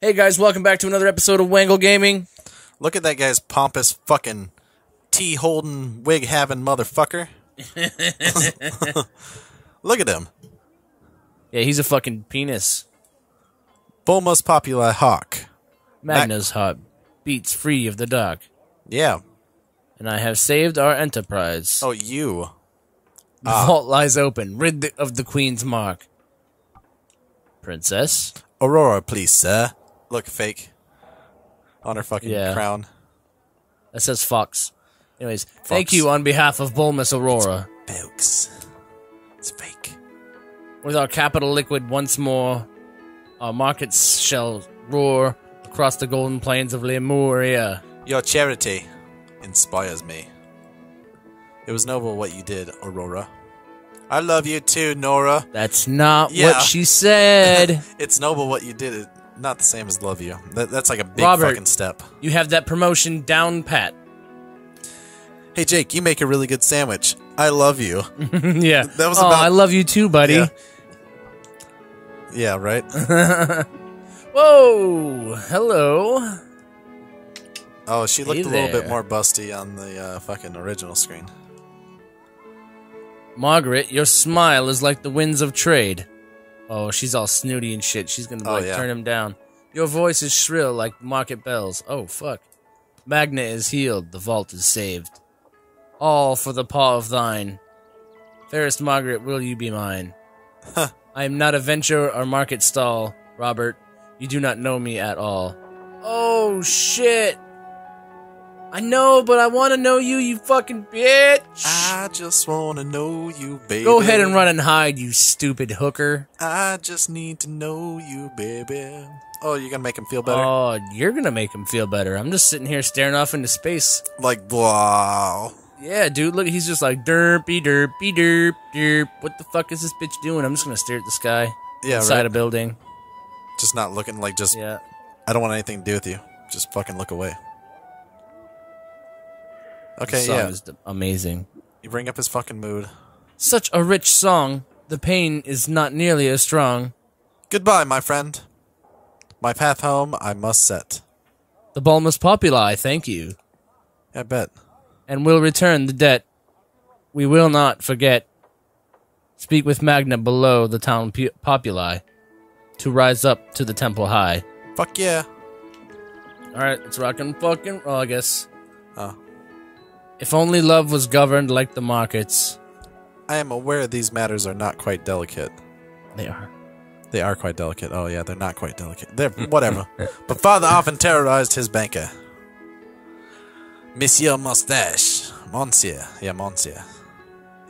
Hey guys, welcome back to another episode of Wangle Gaming. Look at that guy's pompous fucking tea holding wig having motherfucker. Look at him. Yeah, he's a fucking penis. Bolmus Populi hawk. Magna's heart beats free of the dark, Yeah. and I have saved our enterprise. Oh, you. the ah. vault lies open, rid the- of the queen's mark. Princess, Aurora, please, sir. Look, fake. On her fucking Yeah. crown. that says Fox. Anyways, thank Fox. you on behalf of Bolmus Aurora. Folks. It's fake. With our capital liquid once more, our markets shall roar across the golden plains of Lemuria. Your charity inspires me. It was noble what you did, Aurora. I love you too, Nora. That's not Yeah. what she said. It's noble what you did. It, not the same as love you. That, that's like a big Robert. fucking step. you have that promotion down pat. Hey, Jake, you make a really good sandwich. I love you. yeah. That was oh, about- I love you too, buddy. Yeah. Yeah, right? Whoa. Hello. Oh, she looked Hey a little bit more busty on the uh, fucking original screen. Margaret, your smile is like the winds of trade. Oh, she's all snooty and shit. She's gonna Oh, like yeah. turn him down. Your voice is shrill like market bells. Oh fuck. Magna is healed. The vault is saved. All for the paw of thine. Fairest Margaret, will you be mine? I am not a venture or market stall, Robert. You do not know me at all. Oh shit. I know, but I want to know you, you fucking bitch. I just wanna know you, baby. Go ahead and run and hide, you stupid hooker. I just need to know you, baby. Oh, you're gonna make him feel better? Oh, you're gonna make him feel better. I'm just sitting here staring off into space. Like, wow. Yeah, dude, look, he's just like derpy, derpy, derp, derp. What the fuck is this bitch doing? I'm just gonna stare at the sky Yeah, inside right. a building. Just not looking like just, Yeah. I don't want anything to do with you. Just fucking look away. Okay, song yeah. is amazing. You bring up his fucking mood. Such a rich song. The pain is not nearly as strong. Goodbye, my friend. My path home I must set. The Bolmus Populi, thank you. I bet. and will return the debt. We will not forget. Speak with Magna below the town pu- populi to rise up to the temple high. Fuck yeah. All right, let's rock and fucking. Well, I guess. Oh. If only love was governed like the markets. I am aware these matters are not quite delicate. They are. They are quite delicate. Oh yeah, they're not quite delicate. They're whatever. but father often terrorized his banker. Monsieur Mustache. Monsieur. Yeah, Monsieur.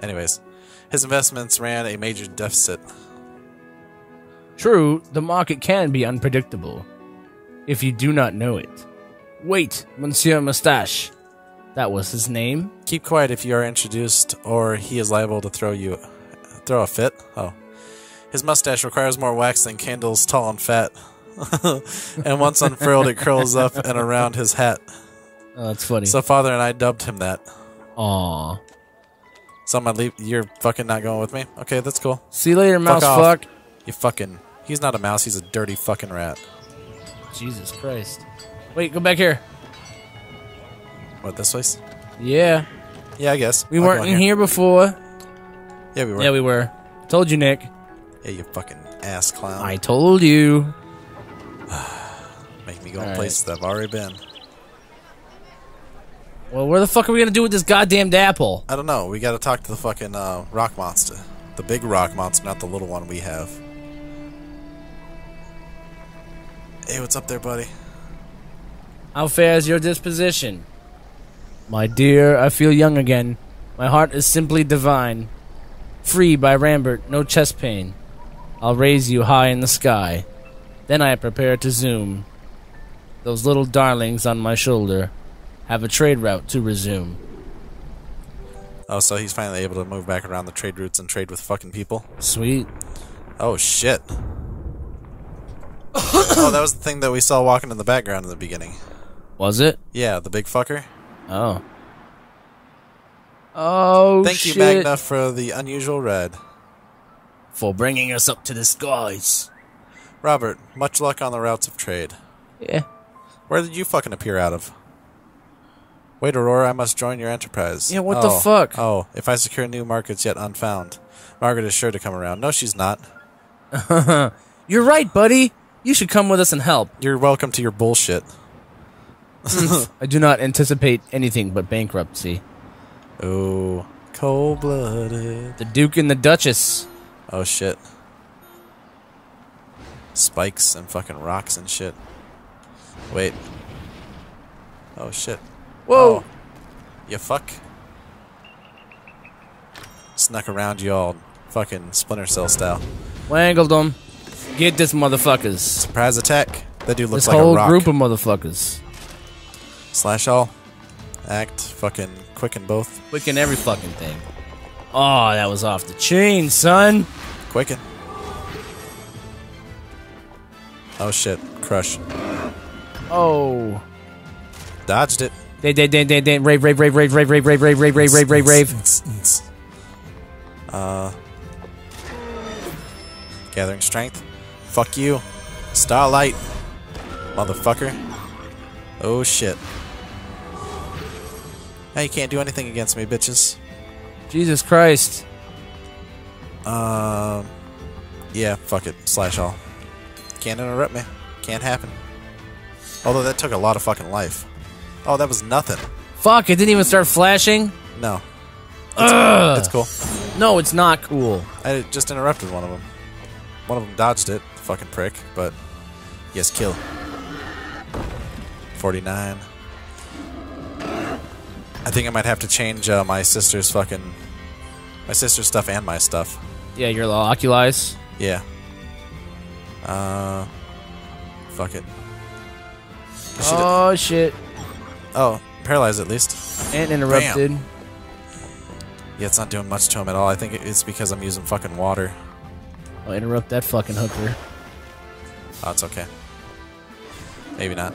Anyways, his investments ran a major deficit. True, the market can be unpredictable if you do not know it. Wait, Monsieur Mustache. That was his name? Keep quiet if you are introduced, or he is liable to throw you throw a fit. Oh. His mustache requires more wax than candles tall and fat. and once unfurled it curls up and around his hat. Oh, that's funny. So father and I dubbed him that. Aw. So I'm gonna leave you're fucking not going with me? Okay, that's cool. See you later, mouse off. fuck. You fucking he's not a mouse, he's a dirty fucking rat. Jesus Christ. Wait, go back here. What this place? Yeah. Yeah, I guess. We I'll go weren't in here before. Yeah, we were. Yeah, we were. Told you, Nick. yeah, you fucking ass clown. I told you. Make me go in places that I've already been. Well, where the fuck are we gonna do with this goddamn apple? I don't know. We got to talk to the fucking uh, rock monster, the big rock monster, not the little one we have. Hey, what's up there, buddy? How fair is your disposition? My dear, I feel young again. My heart is simply divine. Free by Rambert, no chest pain. I'll raise you high in the sky. Then I prepare to zoom. Those little darlings on my shoulder have a trade route to resume. Oh, so he's finally able to move back around the trade routes and trade with fucking people. Sweet. Oh shit. oh, that was the thing that we saw walking in the background in the beginning. Was it? Yeah, the big fucker. Oh. Oh, Thank shit. you, Magna, for the unusual red. For bringing us up to the skies. Robert, much luck on the routes of trade. Yeah. Where did you fucking appear out of? Wait, Aurora, I must join your enterprise. Yeah, what the Oh, fuck? Oh, if I secure new markets yet unfound. Margaret is sure to come around. No, she's not. You're right, buddy. You should come with us and help. You're welcome to your bullshit. I do not anticipate anything but bankruptcy. Oh, cold blooded. The Duke and the Duchess. Oh shit. Spikes and fucking rocks and shit. Wait. Oh shit. Whoa. Oh. You fuck. Snuck around you all fucking Splinter Cell style. Wangled them. Get this motherfuckers. Surprise attack. That dude looks This like a rock. This whole group of motherfuckers. Slash all. Act. Fucking quicken both. Quicken every fucking thing. Oh, that was off the chain, son. Quicken. Oh shit. Crush. Oh. Dodged it. They, they, they, they, they, rave, rave, rave, rave, rave, rave, rave, rave, rave, rave, rave, rave, rave. Uh. Gathering strength. Fuck you. Starlight. Motherfucker. Oh shit. Now you can't do anything against me, bitches. Jesus Christ. Um. Yeah, fuck it. Slash all. Can't interrupt me. Can't happen. Although that took a lot of fucking life. Oh, that was nothing. Fuck, it didn't even start flashing? No. Ugh. It's cool. No, it's not cool. I just interrupted one of them. One of them dodged it, fucking prick, but yes, kill. 49. I think I might have to change uh, my sister's fucking. My sister's stuff and my stuff. Yeah, your little oculize. Yeah. Uh. Fuck it. Oh, shit. oh, paralyzed at least. And interrupted. Yeah, it's not doing much to him at all. I think it's because I'm using fucking water. I'll interrupt that fucking hooker. Oh, it's okay. Maybe not.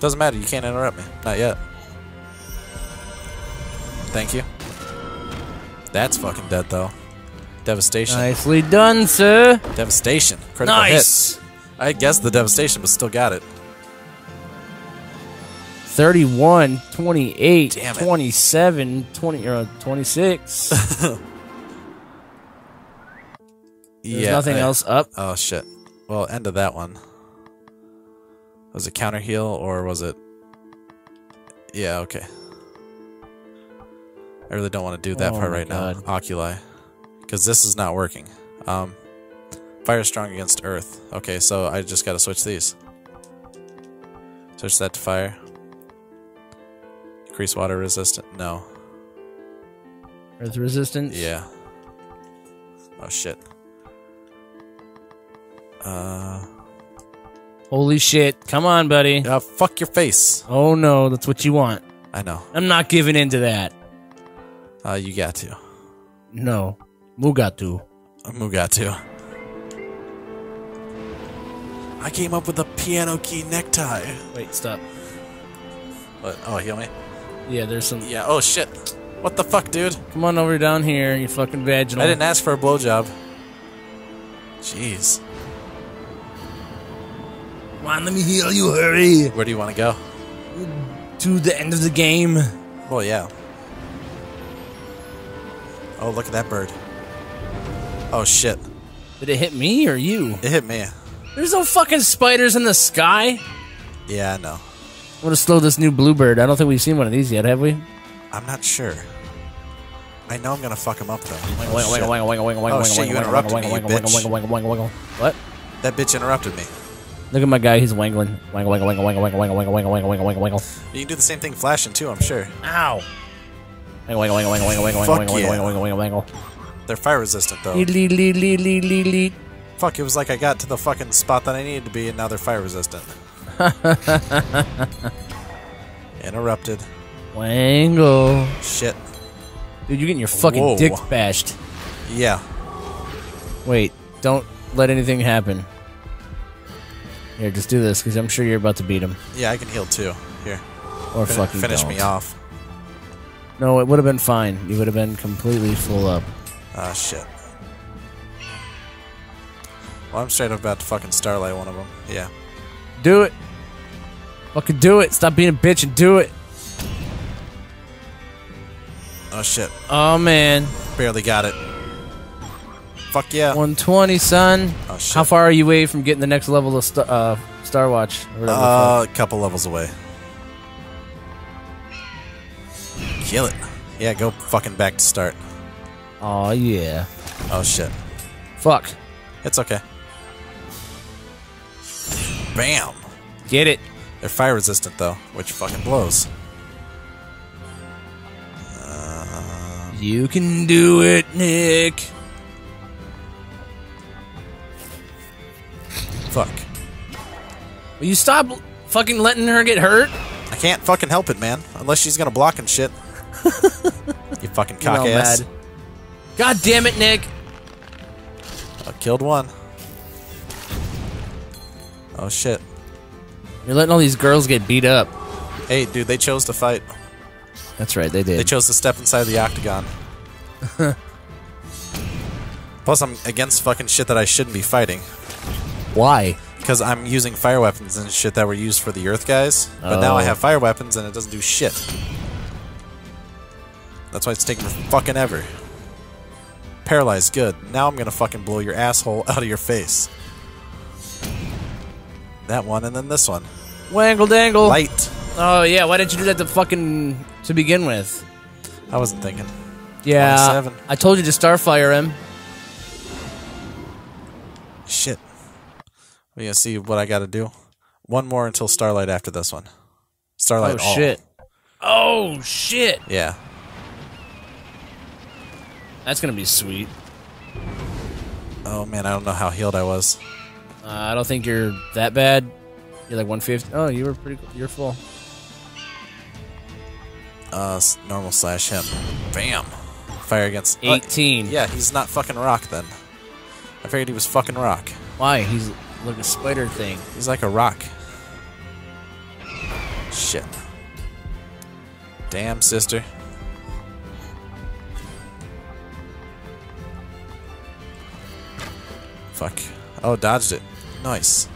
Doesn't matter. You can't interrupt me. Not yet. Thank you. That's fucking dead, though. Devastation. Nicely done, sir. Devastation. Critical Nice. hit. I guess the devastation, but still got it. 31, 28, Damn it. 27, 20, or 26. There's yeah. nothing I- else up. Oh shit. Well, end of that one. Was it counter heal or was it? Yeah. Okay. I really don't want to do that Oh part right God. now. Oculi, because this is not working. Um, fire strong against earth. Okay, so I just got to switch these. Switch that to fire. Increase water resistant. No. Earth resistance. Yeah. Oh shit. Uh. Holy shit. Come on, buddy. Uh, fuck your face. Oh no, that's what you want. I know. I'm not giving in to that. Uh, you got to. No. Mugatu. Mugatu. I came up with a piano key necktie. Wait, stop. What? Oh, heal me? Yeah, there's some. Yeah. Oh, shit. What the fuck, dude? Come on over down here, you fucking vaginal. I didn't ask for a blowjob. Jeez. Come on, let me heal you. Hurry. Where do you want to go? To the end of the game. Well, yeah. Oh, look at that bird. Oh, shit. Did it hit me or you? It hit me. There's no fucking spiders in the sky. Yeah, I know. I'm gonna slow this new bluebird. I don't think we've seen one of these yet, have we? I'm not sure. I know I'm gonna fuck him up, though. Wiggle, Oh, wiggle, shit. Oh, you wiggle, interrupted wiggle, me, you wiggle, wiggle, bitch. What? That bitch interrupted me. Look at my guy. He's wangling. Wiggle, wiggle, wiggle, wiggle, wiggle, wiggle, wiggle, wiggle, wiggle, wiggle, wiggle, wiggle. You can do the same thing flashing, too, I'm sure. Ow. Wiggle, wiggle, wiggle, wiggle, wiggle, wiggle, Fuck wiggle, yeah. wiggle, wiggle, wiggle, wiggle. They're fire resistant, though. Lead. Fuck, it was like I got to the fucking spot that I needed to be, and now they're fire resistant. Interrupted. Wangle. Shit. Dude, you're getting your fucking Whoa. dick bashed. Yeah. Wait, don't let anything happen. Here, just do this, because I'm sure you're about to beat him. Yeah, I can heal too. Here. Or Fin- fucking finish don't. me off. No, it would have been fine. You would have been completely full up. Ah, shit. Well, I'm straight up about to fucking starlight one of them. Yeah. Do it. Fucking do it. Stop being a bitch and do it. Oh shit. Oh man. Barely got it. Fuck yeah. 120, son. Oh shit. How far are you away from getting the next level of Star, uh, Star Watch? or whatever the Uh, a couple levels away. Kill it. Yeah, go fucking back to start. Aw, yeah. Oh shit. Fuck. It's okay. Bam. Get it. They're fire resistant though, which fucking blows. You can do it, Nick. Fuck. Will you stop fucking letting her get hurt? I can't fucking help it, man. Unless she's gonna block and shit. you fucking cock ass. mad. God damn it, Nick. I killed one. Oh shit. You're letting all these girls get beat up. Hey, dude, they chose to fight. That's right, they did. They chose to step inside the octagon. Plus, I'm against fucking shit that I shouldn't be fighting. Why? Because I'm using fire weapons and shit that were used for the Earth guys. But now I Oh. have fire weapons and it doesn't do shit. That's why it's taking fucking ever. Paralyzed, good. Now I'm gonna fucking blow your asshole out of your face. That one and then this one. Wangle dangle. Light. Oh yeah, why didn't you do that to fucking to begin with? I wasn't thinking. Yeah, 27. I told you to starfire him. Shit. We gonna see what I gotta do. One more until Starlight after this one. Starlight oh all. shit. Oh shit. Yeah. That's gonna be sweet. Oh man, I don't know how healed I was. Uh, I don't think you're that bad. You're like 150. Oh, you were pretty. You're full. Uh, normal slash him. Bam. Fire against. uh, 18. yeah, he's not fucking rock then. I figured he was fucking rock. Why? He's like a spider thing. He's like a rock. Shit. Damn, sister. Fuck. Oh, dodged it. Nice.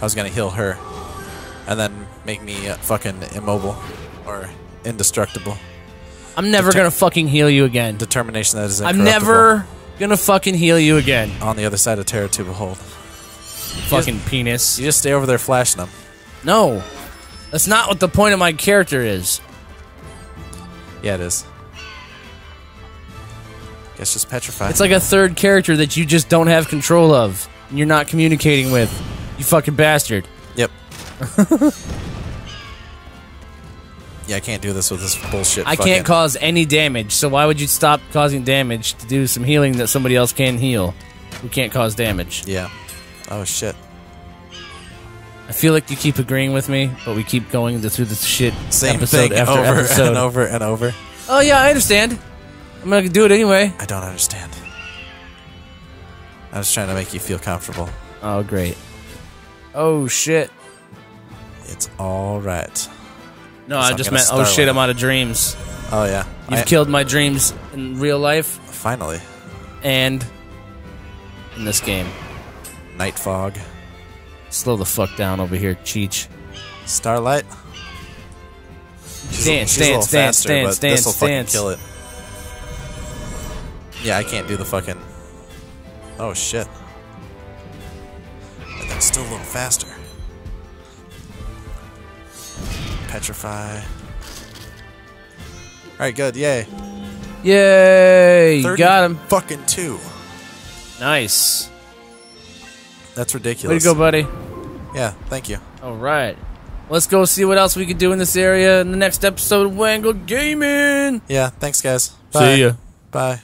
I was gonna heal her. And then make me uh, fucking immobile. Or indestructible. I'm never Deter- gonna fucking heal you again. Determination that is I'm never gonna fucking heal you again. On the other side of Terror to behold. Fucking penis. You just stay over there flashing them. No. That's not what the point of my character is. Yeah, it is. Guess just petrified. It's like a third character that you just don't have control of. And you're not communicating with. You fucking bastard. Yep. yeah, I can't do this with this bullshit. I fucking- can't cause any damage, so why would you stop causing damage to do some healing that somebody else can heal? Who can't cause damage? Yeah. Oh shit. I feel like you keep agreeing with me, but we keep going through this shit Same episode thing after over episode. and over and over. Oh yeah, I understand. I'm gonna do it anyway. I don't understand. I was trying to make you feel comfortable. Oh great. Oh shit. It's all right. No, I just meant oh shit, I'm out of dreams. Oh yeah. You've I- killed my dreams in real life Finally, and in this game. Night fog, Slow the fuck down over here, Cheech. starlight. She's a- Stand, she's a little stand, stand, faster, stand, but stand, this'll fucking stand. kill it. Yeah, I can't do the fucking. Oh shit. But that's still a little faster. Petrify. Alright, good, yay. Yay! You got him. Fucking two. Nice. That's Way ridiculous. to go, buddy. Yeah, thank you. All right. Let's go see what else we can do in this area in the next episode of Wangle Gaming. Yeah, thanks guys. Bye. See ya. Bye.